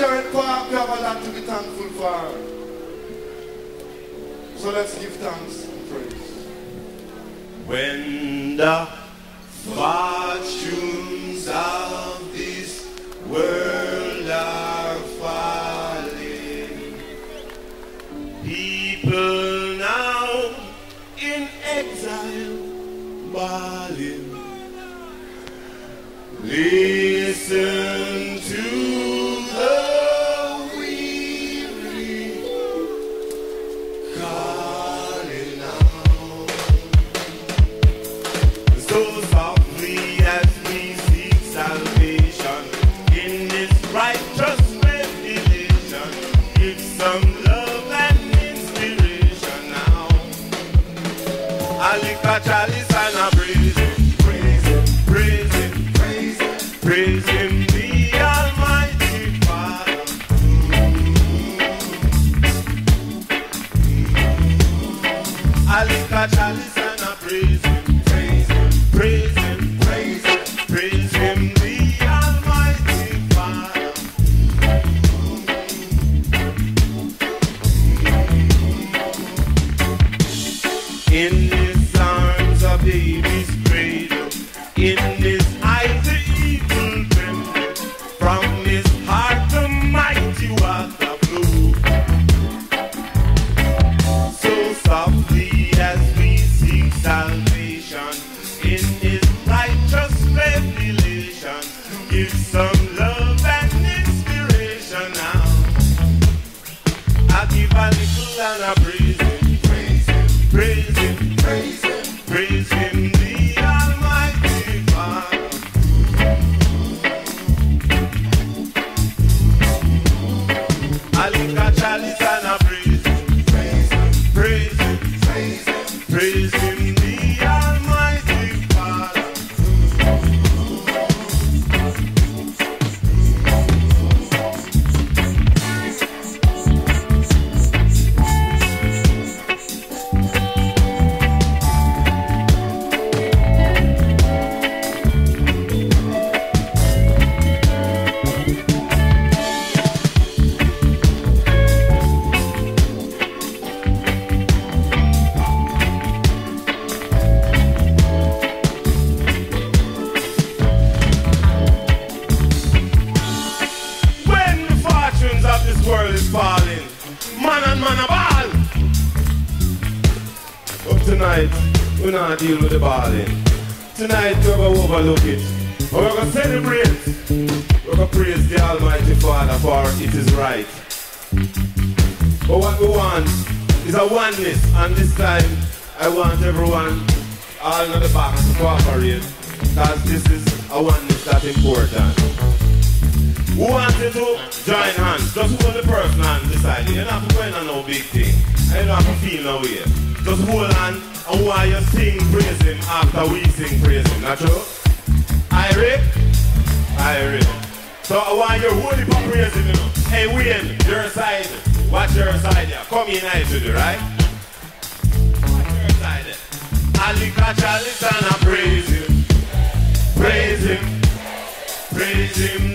Jared Clark, we have a lot to be thankful for. So let's give thanks and praise. When the fortunes of this world are falling, people now in exile bawling. Alika chalice and a praise him, praise him, praise him, praise him, praise him, the Almighty Father. A praise him, praise him, praise him, praise him, arms man a ball. But oh, tonight, we not deal with the balling. Tonight, we're to overlook it. We're to celebrate. We're to praise the Almighty Father for it is right. But what we want is a oneness. And this time, I want everyone all in the back to cooperate. Because this is a oneness that's important. Who wanted to join hands? Just hold the person hand beside you. You don't have to on no big thing. And you don't have to feel no way. Just hold hand and while you sing praise him after we sing praise him. Not true? Irie. So I want you hold it for praise him, you know. Hey Wayne, your side. Watch your side there. Come in nice to do, right? Watch your side there. Alika chalice and I praise him. Praise him. Praise him,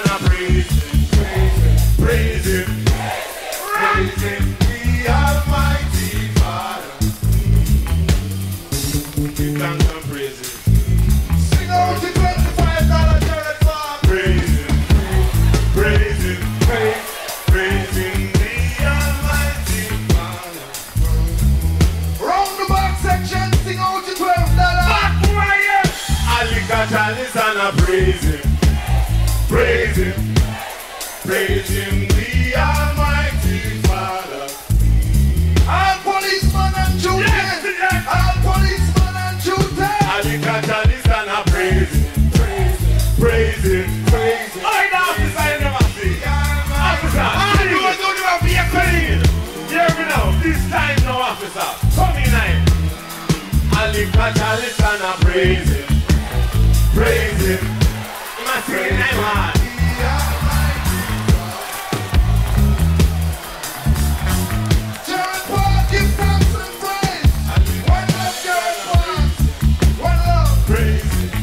I praise him. Praise him. Praise him, the Almighty Father. All policemen and children. All policemen and children. Alika chalice and I praise him. Praise him. Praise him. I know officer I never see. Officer, I don't you be a clean. Hear me now. This time no officer. Come in, I. Alika wanna praise him, praise him. You must hard. Praise. One love. Praise